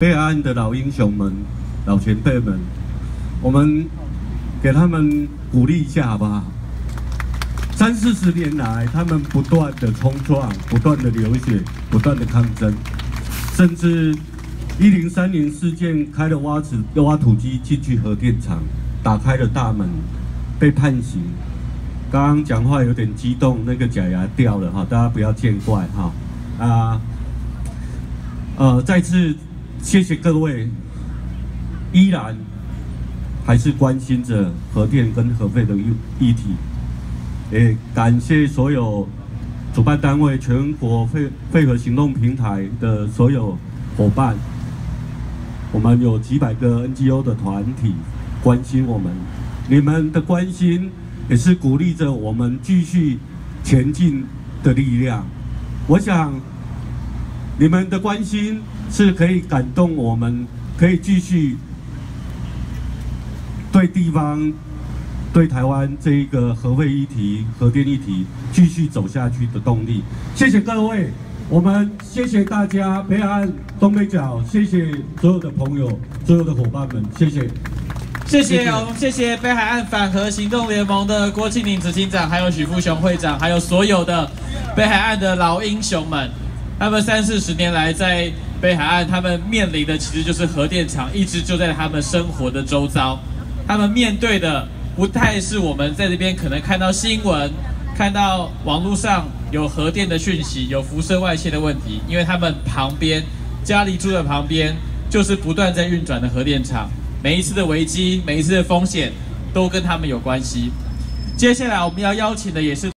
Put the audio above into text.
北海岸的老英雄们、老前辈们，我们给他们鼓励一下好不好？三四十年来，他们不断的冲撞，不断的流血，不断的抗争，甚至一零三年事件开了挖子挖土机进去核电厂，打开了大门，被判刑。刚刚讲话有点激动，那个假牙掉了哈，大家不要见怪哈。啊，呃，再次。谢谢各位，依然还是关心着核电跟核废的议议题。也感谢所有主办单位、全国废废核行动平台的所有伙伴。我们有几百个 NGO 的团体关心我们，你们的关心也是鼓励着我们继续前进的力量。我想。你们的关心是可以感动我们，可以继续对地方、对台湾这一个核废议题、核电议题继续走下去的动力。谢谢各位，我们谢谢大家，北岸东北角，谢谢所有的朋友、所有的伙伴们，谢谢，谢谢我们谢谢北海岸反核行动联盟的郭庆宁执行长，还有许富雄会长，还有所有的北海岸的老英雄们。他们三四十年来在北海岸，他们面临的其实就是核电厂，一直就在他们生活的周遭。他们面对的不太是我们在这边可能看到新闻、看到网络上有核电的讯息、有辐射外泄的问题，因为他们旁边家里住的旁边就是不断在运转的核电厂，每一次的危机、每一次的风险都跟他们有关系。接下来我们要邀请的也是。